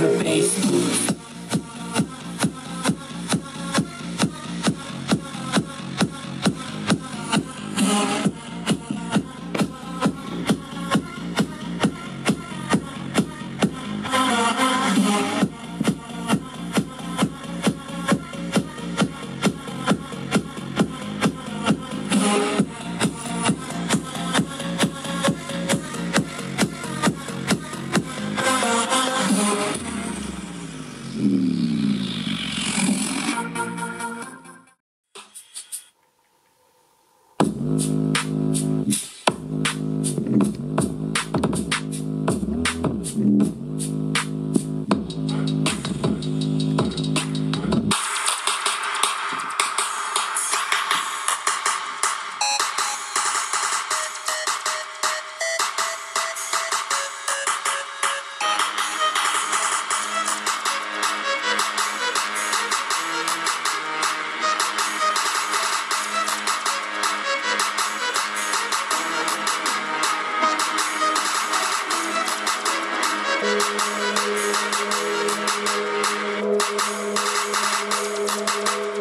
the bass booth. Thank you.